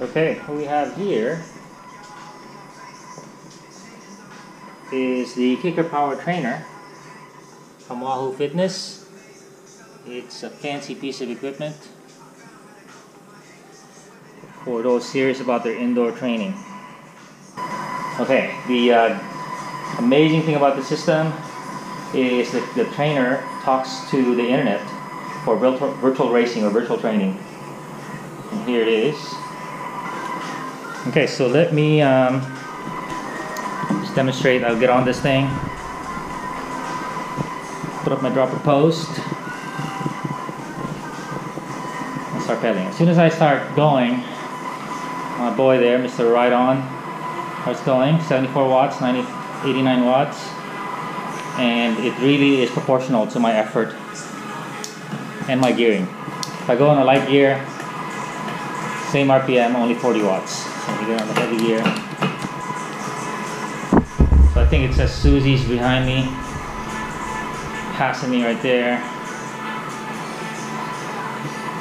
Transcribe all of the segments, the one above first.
Okay, what we have here is the Kickr Power Trainer from Wahoo Fitness. It's a fancy piece of equipment for those serious about their indoor training. Okay, the uh, amazing thing about the system is that the trainer talks to the internet for virtual, virtual racing or virtual training. And here it is. Okay, so let me um, just demonstrate. I'll get on this thing, put up my dropper post, and start pedaling. As soon as I start going, my boy there, Mr. Ride On, starts going, 74 watts, 90, 89 watts, and it really is proportional to my effort and my gearing. If I go on a light gear, same RPM, only 40 watts. So we get on the heavy gear. So I think it says Susie's behind me, passing me right there.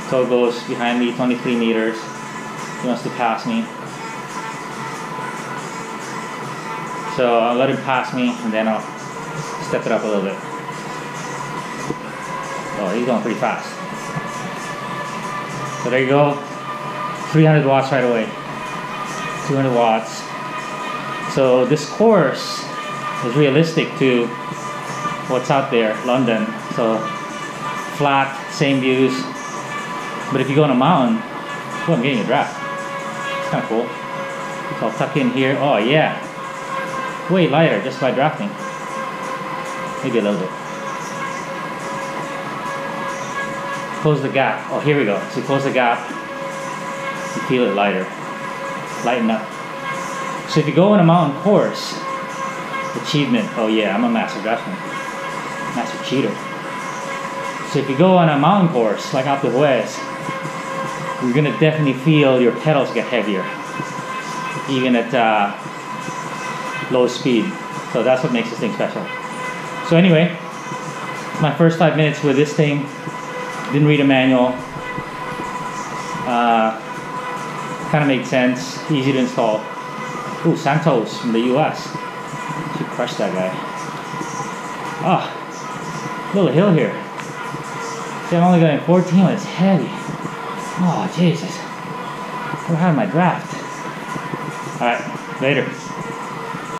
So goes behind me, 23 meters. He wants to pass me. So I'll let him pass me and then I'll step it up a little bit. Oh, he's going pretty fast. So there you go. 300 watts right away. 200 watts. So this course is realistic to what's out there, London. So flat, same views. But if you go on a mountain, oh, I'm getting a draft. It's kind of cool. So I'll tuck in here. Oh yeah, way lighter just by drafting. Maybe a little bit. Close the gap. Oh, here we go. So close the gap. Feel it lighter. Lighten up. So if you go on a mountain course, achievement. Oh yeah, I'm a master draftsman. Master cheater. So if you go on a mountain course like Alpe d'Huez, you're gonna definitely feel your pedals get heavier, even at uh, low speed. So that's what makes this thing special. So anyway, my first five minutes with this thing, didn't read a manual. Uh, kind of makes sense, easy to install. Ooh, Santos from the US. She crushed that guy. Ah, little hill here. See, I'm only going 14, but it's heavy. Oh, Jesus. We're having my draft. Alright, later.